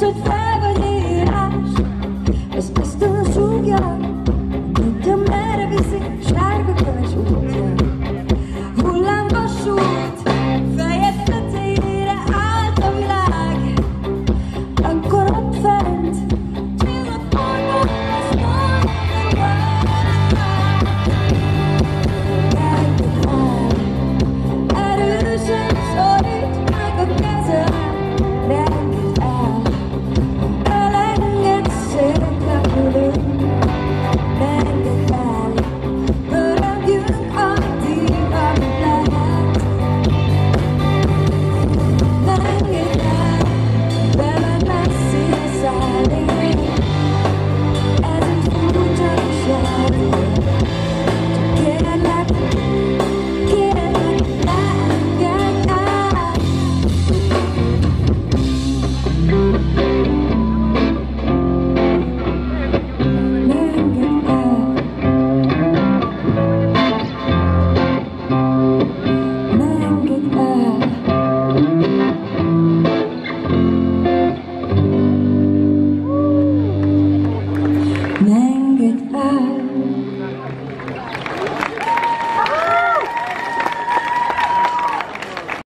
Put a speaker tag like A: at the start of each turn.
A: so fast.